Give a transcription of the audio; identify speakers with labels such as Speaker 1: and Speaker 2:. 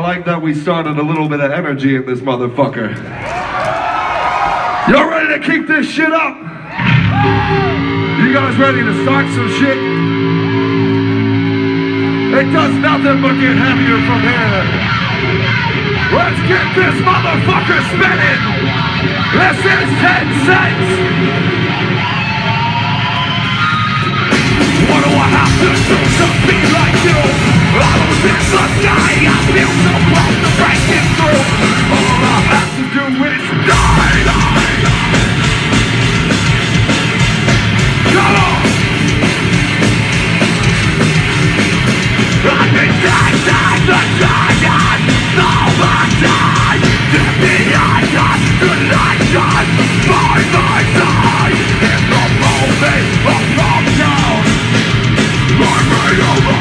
Speaker 1: I like that we started a little bit of energy in this motherfucker. Y'all ready to keep this shit up? You guys ready to start some shit? It does nothing but get heavier from here. Let's get this motherfucker spinning. This is 10 cents. What do I have to do to be like you? I was in the sky, I feel over.